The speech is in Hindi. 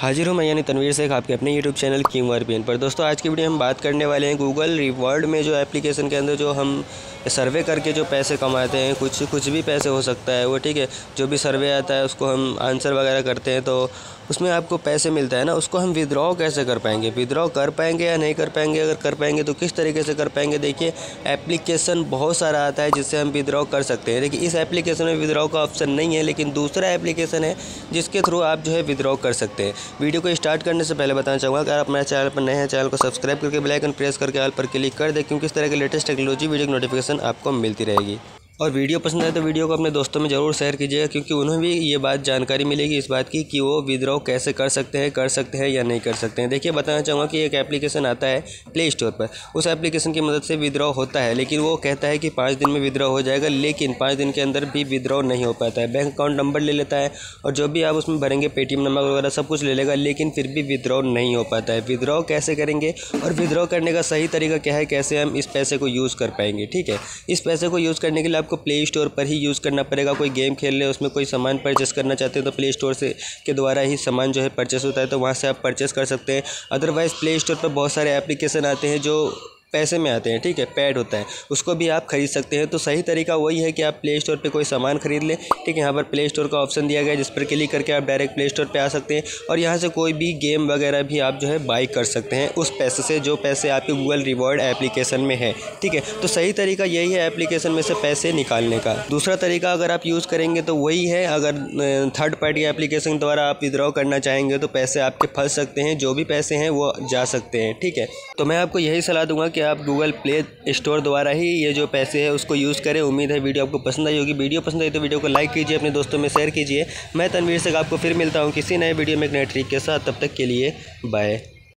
हाजिर हूँ मैं, यानी तनवीर शेख, आपके अपने यूट्यूब चैनल किंग आर पर। दोस्तों, आज की वीडियो हम बात करने वाले हैं गूगल रिवॉर्ड में, जो एप्लीकेशन के अंदर जो हम सर्वे करके जो पैसे कमाते हैं, कुछ कुछ भी पैसे हो सकता है वो, ठीक है? जो भी सर्वे आता है, उसको हम आंसर वगैरह करते हैं तो उसमें आपको पैसे मिलता है ना, उसको हम विद्रॉ कैसे कर पाएँगे? विद्रॉ कर पाएँगे या नहीं कर पाएँगे? अगर कर पाएँगे तो किस तरीके से कर पाएँगे? देखिए एप्लीकेशन बहुत सारा आता है, जिससे हम विद्रॉ कर सकते हैं। देखिए, इस एप्लीकेशन में विद्रॉ का ऑप्शन नहीं है, लेकिन दूसरा एप्लीकेशन है, जिसके थ्रू आप जो है विद्रॉ कर सकते हैं। वीडियो को स्टार्ट करने से पहले बताना चाहूँगा, अगर आप मेरे चैनल पर नए हैं, चैनल को सब्सक्राइब करके बेलाइकन प्रेस करके आल पर क्लिक कर दें, क्योंकि इस तरह की लेटेस्ट टेक्नोलॉजी वीडियो की नोटिफिकेशन आपको मिलती रहेगी। और वीडियो पसंद आए तो वीडियो को अपने दोस्तों में ज़रूर शेयर कीजिएगा, क्योंकि उन्हें भी ये बात जानकारी मिलेगी इस बात की कि वो विद्रॉ कैसे कर सकते हैं, कर सकते हैं या नहीं कर सकते हैं। देखिए, बताना चाहूँगा कि एक एप्लीकेशन आता है प्ले स्टोर पर। उस एप्लीकेशन की मदद से विद्रॉ होता है, लेकिन वो कहता है कि पाँच दिन में विद्रॉ हो जाएगा, लेकिन पाँच दिन के अंदर भी विद्रॉ नहीं हो पाता है। बैंक अकाउंट नंबर ले लेता है और जो भी आप उसमें भरेंगे पेटीएम नंबर वगैरह सब कुछ ले लेगा, लेकिन फिर भी विद्रॉ नहीं हो पाता है। विद्रॉ कैसे करेंगे और विद्रॉ करने का सही तरीका क्या है, कैसे हम इस पैसे को यूज़ कर पाएँगे, ठीक है? इस पैसे को यूज़ करने के लिए आपको प्ले स्टोर पर ही यूज़ करना पड़ेगा। कोई गेम खेल ले, उसमें कोई सामान परचेस करना चाहते हैं तो प्ले स्टोर से के द्वारा ही सामान जो है परचेस होता है तो वहाँ से आप परचेस कर सकते हैं। अदरवाइज़ प्ले स्टोर पर बहुत सारे एप्लीकेशन आते हैं जो पैसे में आते हैं, ठीक है, पैड होता है, उसको भी आप खरीद सकते हैं। तो सही तरीका वही है कि आप प्ले स्टोर पर कोई सामान खरीद लें, ठीक है, यहाँ पर प्ले स्टोर का ऑप्शन दिया गया है, जिस पर क्लिक करके आप डायरेक्ट प्ले स्टोर पर आ सकते हैं। और यहाँ से कोई भी गेम वगैरह भी आप जो है बाई कर सकते हैं, उस पैसे से, जो पैसे आपके गूगल रिवॉर्ड एप्लीकेशन में है, ठीक है। तो सही तरीका यही है एप्लीकेशन में से पैसे निकालने का। दूसरा तरीका अगर आप यूज़ करेंगे तो वही है, अगर थर्ड पार्टी एप्लीकेशन द्वारा आप विद्रॉ करना चाहेंगे तो पैसे आपके फंस सकते हैं, जो भी पैसे हैं, वो जा सकते हैं, ठीक है। तो मैं आपको यही सलाह दूँगा कि आप गूगल प्ले स्टोर द्वारा ही ये जो पैसे है उसको यूज़ करें। उम्मीद है वीडियो आपको पसंद आई होगी। वीडियो पसंद आई तो वीडियो को लाइक कीजिए, अपने दोस्तों में शेयर कीजिए। मैं तनवीर से आपको फिर मिलता हूँ किसी नए वीडियो में एक नए ट्रिक के साथ तब तक के लिए बाय।